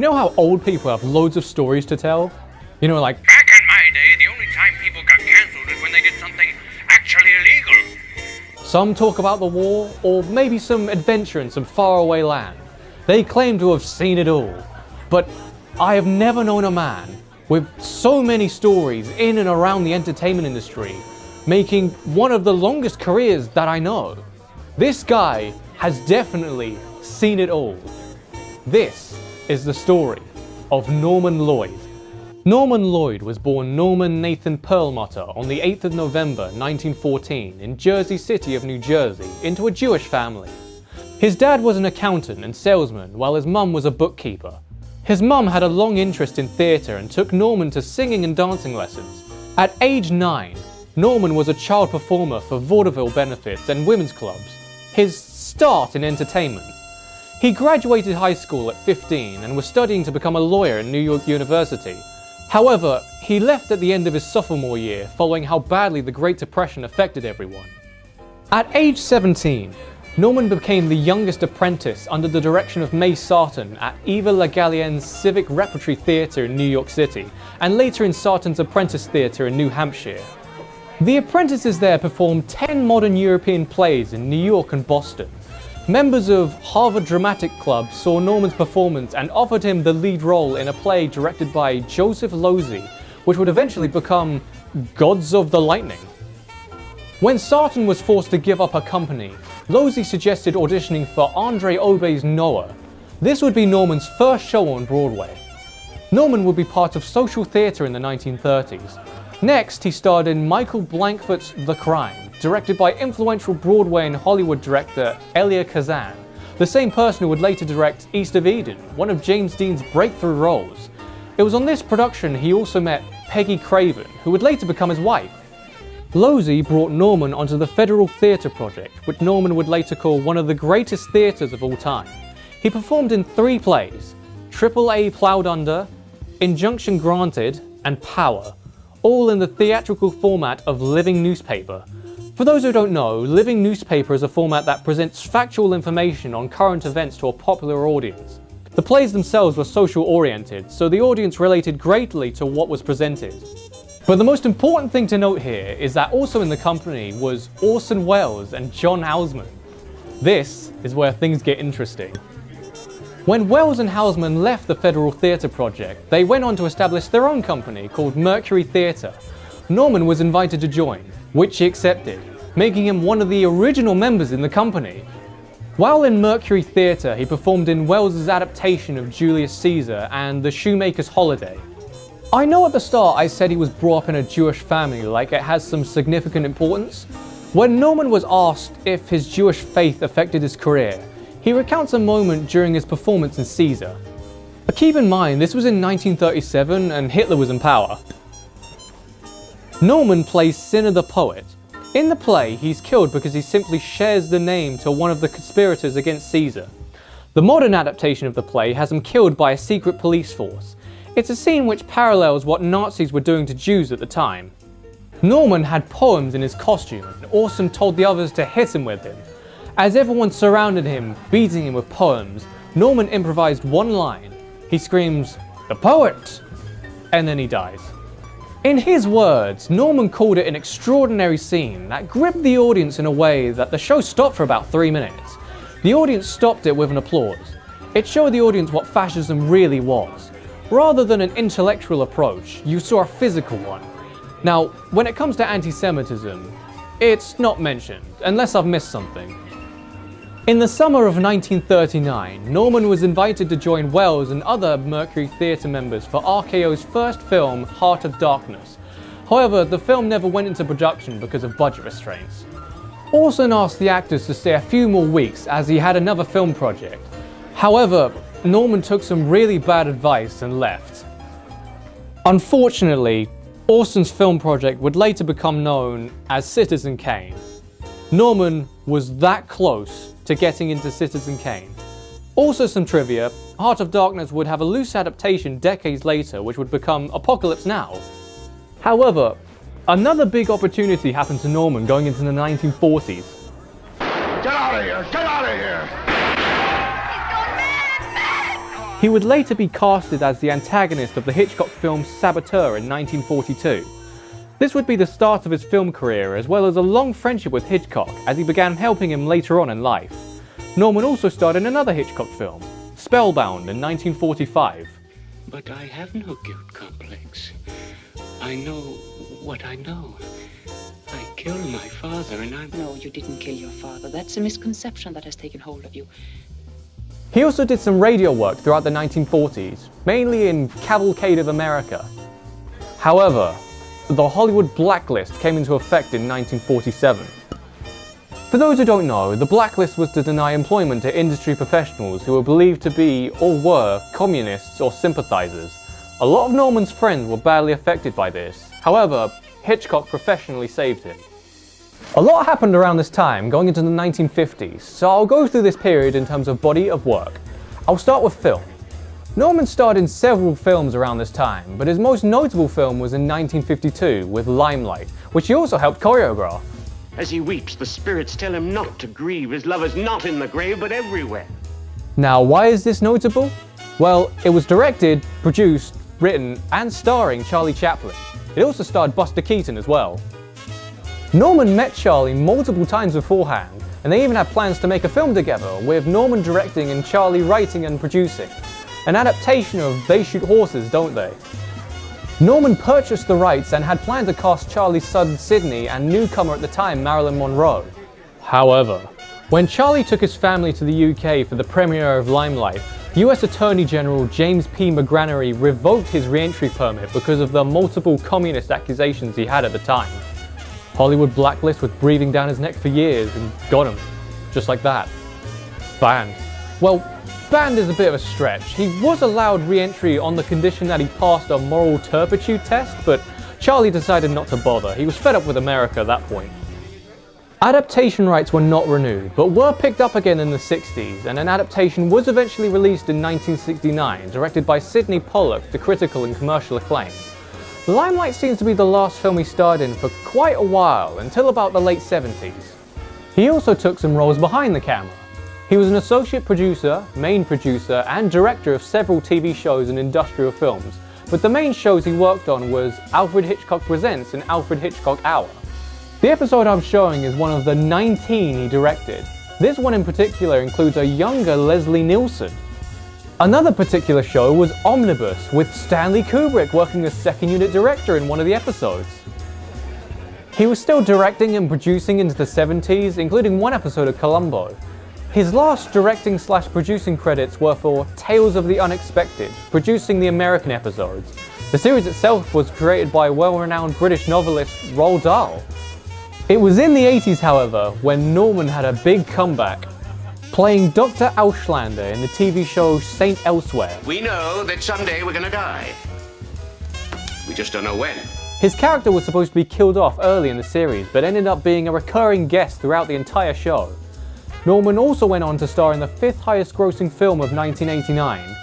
You know how old people have loads of stories to tell? You know, like, Back in my day, the only time people got cancelled is when they did something actually illegal. some talk about the war, or maybe some adventure in some faraway land. They claim to have seen it all. But I have never known a man with so many stories in and around the entertainment industry, making one of the longest careers that I know. This guy has definitely seen it all. This is the story of Norman Lloyd. Norman Lloyd was born Norman Nathan Perlmutter on the 8th of November 1914 in Jersey City of New Jersey into a Jewish family. His dad was an accountant and salesman while his mum was a bookkeeper. His mum had a long interest in theatre and took Norman to singing and dancing lessons. At age 9, Norman was a child performer for vaudeville benefits and women's clubs, his start in entertainment. He graduated high school at 15 and was studying to become a lawyer at New York University. However, he left at the end of his sophomore year following how badly the Great Depression affected everyone. At age 17, Norman became the youngest apprentice under the direction of May Sarton at Eva Le Gallienne's Civic Repertory Theatre in New York City, and later in Sarton's Apprentice Theatre in New Hampshire. The apprentices there performed 10 modern European plays in New York and Boston. Members of Harvard Dramatic Club saw Norman's performance and offered him the lead role in a play directed by Joseph Losey, which would eventually become Gods of the Lightning. When Sarton was forced to give up her company, Losey suggested auditioning for Andre Obey's Noah. This would be Norman's first show on Broadway. Norman would be part of social theatre in the 1930s. Next, he starred in Michael Blankfort's The Crime, directed by influential Broadway and Hollywood director Elia Kazan, the same person who would later direct East of Eden, one of James Dean's breakthrough roles. It was on this production he also met Peggy Craven, who would later become his wife. Losey brought Norman onto the Federal Theatre Project, which Norman would later call one of the greatest theatres of all time. He performed in three plays Triple A Plowed Under, Injunction Granted, and Power, all in the theatrical format of living newspaper. For those who don't know, living newspaper is a format that presents factual information on current events to a popular audience. The plays themselves were social oriented, so the audience related greatly to what was presented. But the most important thing to note here is that also in the company was Orson Welles and John Houseman. This is where things get interesting. When Welles and Houseman left the Federal Theatre Project, they went on to establish their own company called Mercury Theatre. Norman was invited to join, which he accepted, making him one of the original members in the company. While in Mercury Theatre, he performed in Welles's adaptation of Julius Caesar and The Shoemaker's Holiday. I know at the start I said he was brought up in a Jewish family, like it has some significant importance. When Norman was asked if his Jewish faith affected his career, he recounts a moment during his performance in Caesar. But keep in mind, this was in 1937 and Hitler was in power. Norman plays Cinna the poet. In the play, he's killed because he simply shares the name to one of the conspirators against Caesar. The modern adaptation of the play has him killed by a secret police force. It's a scene which parallels what Nazis were doing to Jews at the time. Norman had poems in his costume, and Orson told the others to hit him with them. As everyone surrounded him, beating him with poems, Norman improvised one line. He screams, The poet! And then he dies. In his words, Norman called it an extraordinary scene that gripped the audience in a way that the show stopped for about three minutes. The audience stopped it with an applause. It showed the audience what fascism really was. Rather than an intellectual approach, you saw a physical one. Now, when it comes to anti Semitism, it's not mentioned, unless I've missed something. In the summer of 1939, Norman was invited to join Welles and other Mercury Theatre members for RKO's first film, Heart of Darkness. However, the film never went into production because of budget restraints. Orson asked the actors to stay a few more weeks as he had another film project. However, Norman took some really bad advice and left. Unfortunately, Orson's film project would later become known as Citizen Kane. Norman was that close to getting into Citizen Kane. Also some trivia, Heart of Darkness would have a loose adaptation decades later which would become Apocalypse Now. However, another big opportunity happened to Norman going into the 1940s. Get out of here! Get out of here! He would later be casted as the antagonist of the Hitchcock film Saboteur in 1942. This would be the start of his film career, as well as a long friendship with Hitchcock, as he began helping him later on in life. Norman also starred in another Hitchcock film, Spellbound in 1945. But I have no guilt complex. I know what I know. I killed my father and I'm. No, you didn't kill your father. That's a misconception that has taken hold of you. He also did some radio work throughout the 1940s, mainly in Cavalcade of America. However, the Hollywood blacklist came into effect in 1947. For those who don't know, the blacklist was to deny employment to industry professionals who were believed to be or were communists or sympathizers. A lot of Norman's friends were badly affected by this. However, Hitchcock professionally saved him. A lot happened around this time, going into the 1950s, so I'll go through this period in terms of body of work. I'll start with film. Norman starred in several films around this time, but his most notable film was in 1952 with Limelight, which he also helped choreograph. As he weeps, the spirits tell him not to grieve. His love is not in the grave, but everywhere. Now, why is this notable? Well, it was directed, produced, written, and starring Charlie Chaplin. It also starred Buster Keaton as well. Norman met Charlie multiple times beforehand, and they even had plans to make a film together, with Norman directing and Charlie writing and producing. An adaptation of They Shoot Horses, don't they? Norman purchased the rights and had planned to cast Charlie's son Sydney and newcomer at the time Marilyn Monroe. However, when Charlie took his family to the UK for the premiere of Limelight, US Attorney General James P. McGranery revoked his re-entry permit because of the multiple communist accusations he had at the time. Hollywood blacklist was breathing down his neck for years and got him. Just like that. Banned. Well, banned is a bit of a stretch. He was allowed re-entry on the condition that he passed a moral turpitude test, but Charlie decided not to bother. He was fed up with America at that point. Adaptation rights were not renewed, but were picked up again in the 60s, and an adaptation was eventually released in 1969, directed by Sydney Pollack to critical and commercial acclaim. Limelight seems to be the last film he starred in for quite a while, until about the late 70s. He also took some roles behind the camera. He was an associate producer, main producer, and director of several TV shows and industrial films, but the main shows he worked on was Alfred Hitchcock Presents and Alfred Hitchcock Hour. The episode I'm showing is one of the 19 he directed. This one in particular includes a younger Leslie Nielsen, Another particular show was Omnibus, with Stanley Kubrick working as second unit director in one of the episodes. He was still directing and producing into the 70s, including one episode of Columbo. His last directing slash producing credits were for Tales of the Unexpected, producing the American episodes. The series itself was created by well-renowned British novelist Roald Dahl. It was in the 80s, however, when Norman had a big comeback playing Dr. Auslander in the TV show Saint Elsewhere. We know that someday we're gonna die. We just don't know when. His character was supposed to be killed off early in the series, but ended up being a recurring guest throughout the entire show. Norman also went on to star in the fifth highest grossing film of 1989,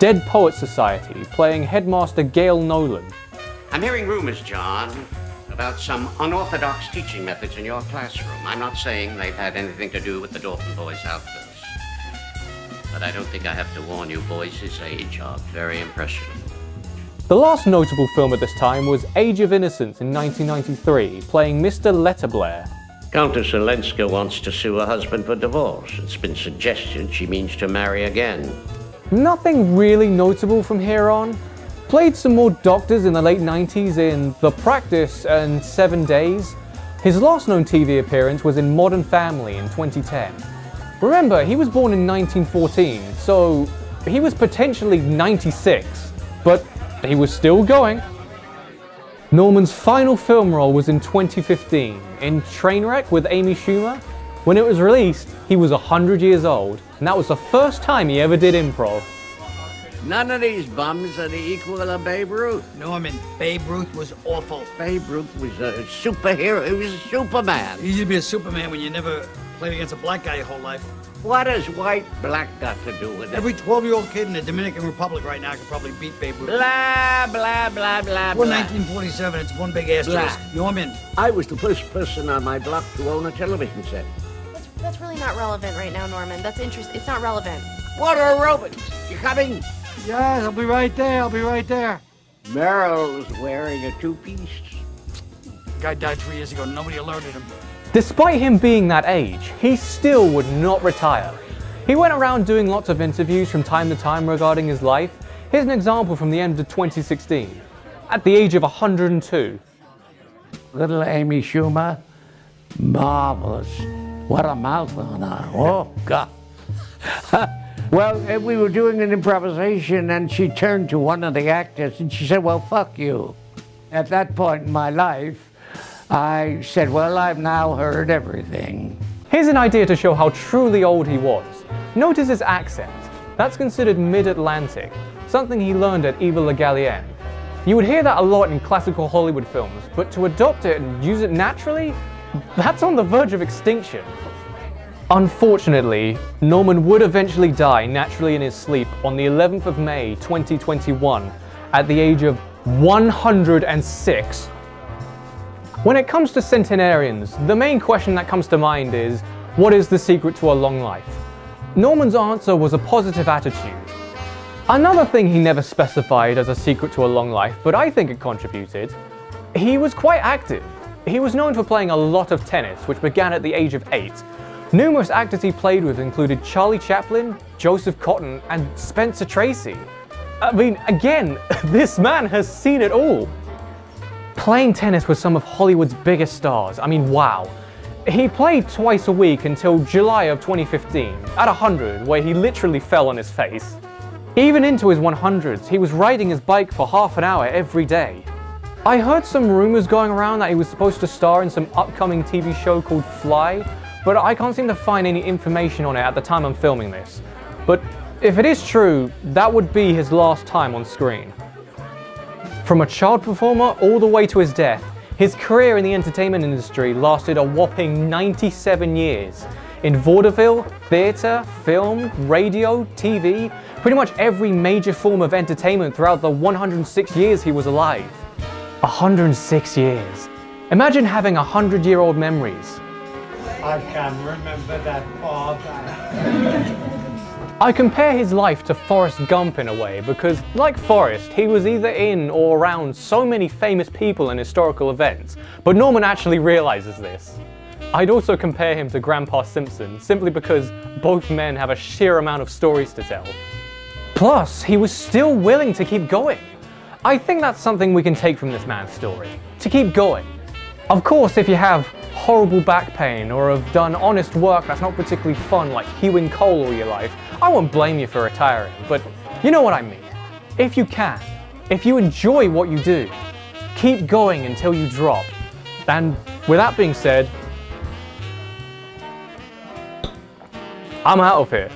Dead Poets Society, playing headmaster Gale Nolan. I'm hearing rumors, John, about some unorthodox teaching methods in your classroom. I'm not saying they've had anything to do with the Dalton boys' outfits. But I don't think I have to warn you, boys his age are very impressionable. The last notable film at this time was Age of Innocence in 1993, playing Mr. Letterblair. Countess Olenska wants to sue her husband for divorce. It's been suggested she means to marry again. Nothing really notable from here on. Played some more doctors in the late 90s in The Practice and Seven Days. His last known TV appearance was in Modern Family in 2010. Remember, he was born in 1914, so he was potentially 96, but he was still going. Norman's final film role was in 2015 in Trainwreck with Amy Schumer. When it was released, he was 100 years old, and that was the first time he ever did improv. None of these bums are the equal of Babe Ruth. Norman, Babe Ruth was awful. Babe Ruth was a superhero. He was a Superman. Easy to be a Superman when you never played against a black guy your whole life. What has white black got to do with it? Every 12-year-old kid in the Dominican Republic right now could probably beat Babe Ruth. Blah, blah, blah, blah, We're blah. 1947. It's one big asterisk. Blah. Norman, I was the first person on my block to own a television set. That's, that's really not relevant right now, Norman. That's interest. It's not relevant. What are robots? You coming? Yes, I'll be right there. I'll be right there. Merrill's wearing a two-piece. Guy died three years ago. Nobody alerted him. Despite him being that age, he still would not retire. He went around doing lots of interviews from time to time regarding his life. Here's an example from the end of 2016. At the age of 102, Little Amy Schumer, marvelous. What a mouth on her. Oh, God. well, eh, we were doing an improvisation, and she turned to one of the actors and she said, Well, fuck you. At that point in my life, I said, Well, I've now heard everything. Here's an idea to show how truly old he was. Notice his accent. That's considered mid-Atlantic, something he learned at Eva Le Gallienne. You would hear that a lot in classical Hollywood films, but to adopt it and use it naturally, that's on the verge of extinction. Unfortunately, Norman would eventually die naturally in his sleep on the 11th of May 2021 at the age of 106 when it comes to centenarians, the main question that comes to mind is what is the secret to a long life? Norman's answer was a positive attitude. Another thing he never specified as a secret to a long life, but I think it contributed, he was quite active. He was known for playing a lot of tennis, which began at the age of 8. Numerous actors he played with included Charlie Chaplin, Joseph Cotten, and Spencer Tracy. I mean, again, this man has seen it all. Playing tennis with some of Hollywood's biggest stars, I mean, wow. He played twice a week until July of 2015, at 100, where he literally fell on his face. Even into his 100s, he was riding his bike for half an hour every day. I heard some rumors going around that he was supposed to star in some upcoming TV show called Fly, but I can't seem to find any information on it at the time I'm filming this. But if it is true, that would be his last time on screen. From a child performer all the way to his death, his career in the entertainment industry lasted a whopping 97 years. In vaudeville, theatre, film, radio, TV, pretty much every major form of entertainment throughout the 106 years he was alive. 106 years. Imagine having 100 year old memories. I can remember that father. I compare his life to Forrest Gump in a way because, like Forrest, he was either in or around so many famous people and historical events, but Norman actually realizes this. I'd also compare him to Grandpa Simpson simply because both men have a sheer amount of stories to tell. Plus, he was still willing to keep going. I think that's something we can take from this man's story to keep going. Of course, if you have horrible back pain or have done honest work that's not particularly fun, like hewing coal all your life, I won't blame you for retiring, but you know what I mean. If you can, if you enjoy what you do, keep going until you drop. And with that being said, I'm out of here.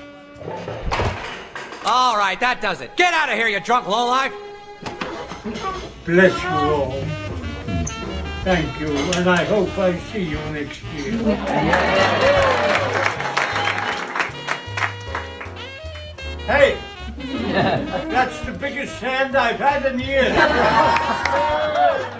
All right, that does it. Get out of here, you drunk lowlife. Bless you all. Thank you, and I hope I see you next year. Hey! That's the biggest hand I've had in years.